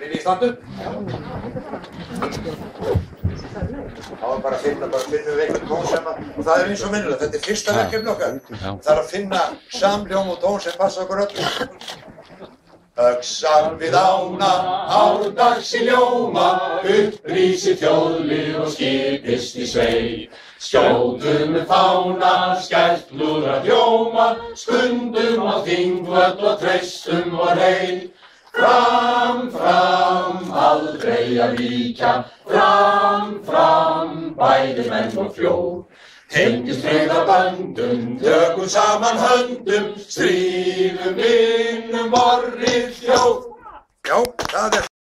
Vil ég standa upp? Það var bara að finna, bara finnum við einhvern tón sem að, og það er eins og minnulega, þetta er fyrsta verkefni okkar. Það er að finna samljóm og tón sem passa okkur öllum. Öxar við ána, árdags í ljóma, Upplýsi þjóðlið og skipist í svei Skjótum með fána, skellur að hljóma Skundum á þingvöld og treystum og rey Fram, fram, að víkja. Fram, fram, bæði menn og fjór Tengist friðarböndum, tökum saman höndum Stríðum innum vorrið þjóð. Já, það er